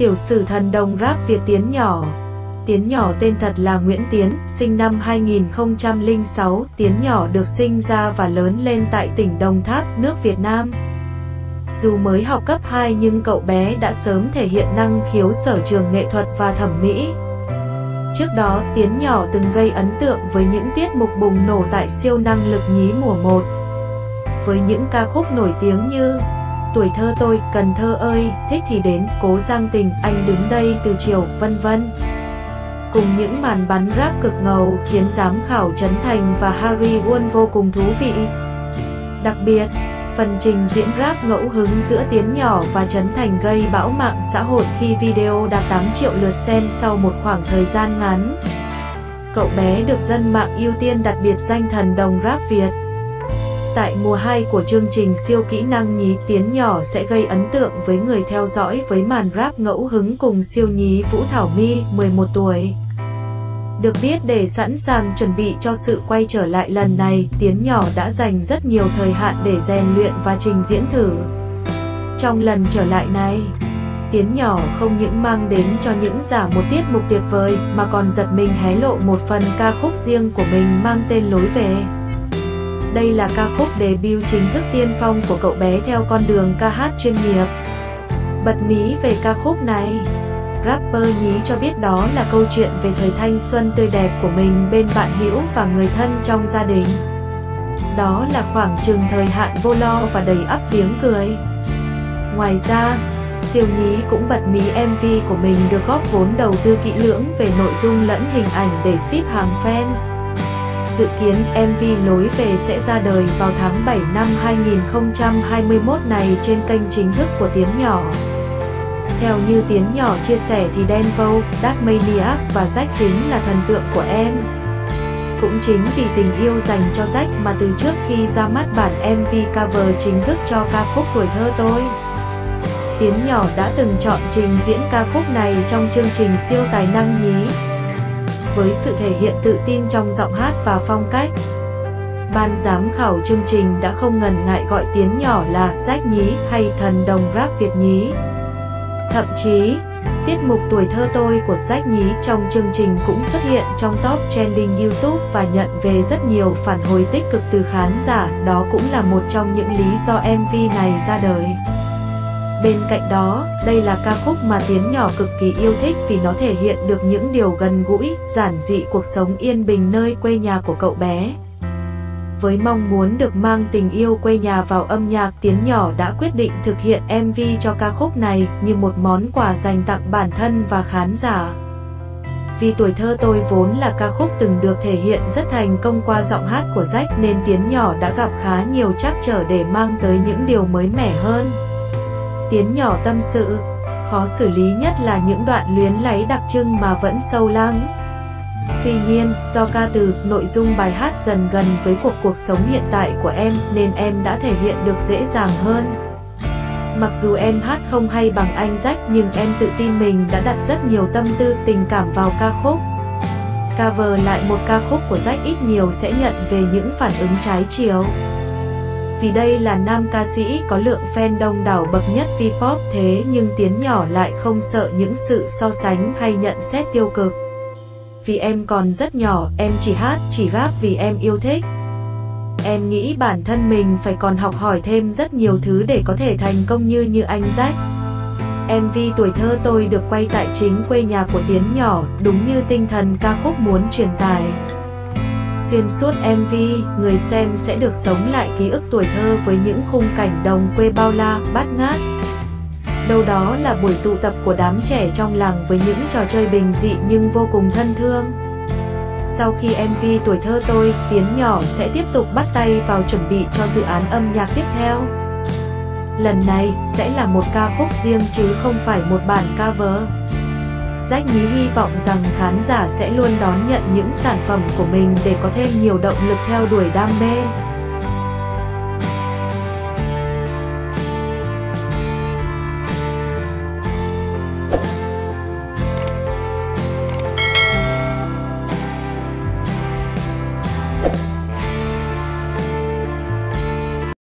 Tiểu sử thần đồng rap Việt Tiến nhỏ Tiến nhỏ tên thật là Nguyễn Tiến, sinh năm 2006, Tiến nhỏ được sinh ra và lớn lên tại tỉnh Đồng Tháp, nước Việt Nam. Dù mới học cấp 2 nhưng cậu bé đã sớm thể hiện năng khiếu sở trường nghệ thuật và thẩm mỹ. Trước đó, Tiến nhỏ từng gây ấn tượng với những tiết mục bùng nổ tại siêu năng lực nhí mùa 1. Với những ca khúc nổi tiếng như Tuổi thơ tôi, Cần thơ ơi, thích thì đến, cố giang tình, anh đứng đây từ chiều, vân vân cùng những màn bắn rap cực ngầu khiến giám khảo Trấn Thành và Harry Won vô cùng thú vị. Đặc biệt, phần trình diễn rap ngẫu hứng giữa Tiến Nhỏ và Trấn Thành gây bão mạng xã hội khi video đạt 8 triệu lượt xem sau một khoảng thời gian ngắn. Cậu bé được dân mạng ưu tiên đặc biệt danh thần đồng rap Việt. Tại mùa 2 của chương trình siêu kỹ năng nhí Tiến Nhỏ sẽ gây ấn tượng với người theo dõi với màn rap ngẫu hứng cùng siêu nhí Vũ Thảo My, 11 tuổi. Được biết để sẵn sàng chuẩn bị cho sự quay trở lại lần này, Tiến Nhỏ đã dành rất nhiều thời hạn để rèn luyện và trình diễn thử. Trong lần trở lại này, Tiến Nhỏ không những mang đến cho những giả một tiết mục tuyệt vời, mà còn giật mình hé lộ một phần ca khúc riêng của mình mang tên Lối Về. Đây là ca khúc debut chính thức tiên phong của cậu bé theo con đường ca hát chuyên nghiệp. Bật mí về ca khúc này Rapper nhí cho biết đó là câu chuyện về thời thanh xuân tươi đẹp của mình bên bạn hữu và người thân trong gia đình. Đó là khoảng chừng thời hạn vô lo và đầy ắp tiếng cười. Ngoài ra, siêu nhí cũng bật mí MV của mình được góp vốn đầu tư kỹ lưỡng về nội dung lẫn hình ảnh để ship hàng fan. Dự kiến MV Lối Về sẽ ra đời vào tháng 7 năm 2021 này trên kênh chính thức của Tiến Nhỏ. Theo như Tiến Nhỏ chia sẻ thì Denvo, Dark Maniac và Jack chính là thần tượng của em. Cũng chính vì tình yêu dành cho Jack mà từ trước khi ra mắt bản MV cover chính thức cho ca khúc Tuổi thơ tôi. Tiến Nhỏ đã từng chọn trình diễn ca khúc này trong chương trình siêu tài năng nhí. Với sự thể hiện tự tin trong giọng hát và phong cách, ban giám khảo chương trình đã không ngần ngại gọi tiếng Nhỏ là Rách nhí hay thần đồng rap Việt nhí. Thậm chí, tiết mục Tuổi thơ tôi của Rách Nhí trong chương trình cũng xuất hiện trong top trending YouTube và nhận về rất nhiều phản hồi tích cực từ khán giả, đó cũng là một trong những lý do MV này ra đời. Bên cạnh đó, đây là ca khúc mà Tiến Nhỏ cực kỳ yêu thích vì nó thể hiện được những điều gần gũi, giản dị cuộc sống yên bình nơi quê nhà của cậu bé với mong muốn được mang tình yêu quê nhà vào âm nhạc Tiến Nhỏ đã quyết định thực hiện MV cho ca khúc này như một món quà dành tặng bản thân và khán giả. Vì tuổi thơ tôi vốn là ca khúc từng được thể hiện rất thành công qua giọng hát của Jack nên Tiến Nhỏ đã gặp khá nhiều trắc trở để mang tới những điều mới mẻ hơn. Tiến Nhỏ tâm sự, khó xử lý nhất là những đoạn luyến láy đặc trưng mà vẫn sâu lắng. Tuy nhiên, do ca từ, nội dung bài hát dần gần với cuộc cuộc sống hiện tại của em nên em đã thể hiện được dễ dàng hơn. Mặc dù em hát không hay bằng anh rách nhưng em tự tin mình đã đặt rất nhiều tâm tư tình cảm vào ca khúc. Cover lại một ca khúc của rách ít nhiều sẽ nhận về những phản ứng trái chiều. Vì đây là nam ca sĩ có lượng fan đông đảo bậc nhất V-pop thế nhưng Tiến nhỏ lại không sợ những sự so sánh hay nhận xét tiêu cực vì em còn rất nhỏ, em chỉ hát, chỉ rap vì em yêu thích. Em nghĩ bản thân mình phải còn học hỏi thêm rất nhiều thứ để có thể thành công như như anh Jack. MV tuổi thơ tôi được quay tại chính quê nhà của Tiến nhỏ, đúng như tinh thần ca khúc muốn truyền tải. Xuyên suốt MV, người xem sẽ được sống lại ký ức tuổi thơ với những khung cảnh đồng quê bao la, bát ngát, đâu đó là buổi tụ tập của đám trẻ trong làng với những trò chơi bình dị nhưng vô cùng thân thương. Sau khi MV Tuổi thơ tôi, Tiến nhỏ sẽ tiếp tục bắt tay vào chuẩn bị cho dự án âm nhạc tiếp theo. Lần này, sẽ là một ca khúc riêng chứ không phải một bản cover. Jack Nhí hy vọng rằng khán giả sẽ luôn đón nhận những sản phẩm của mình để có thêm nhiều động lực theo đuổi đam mê.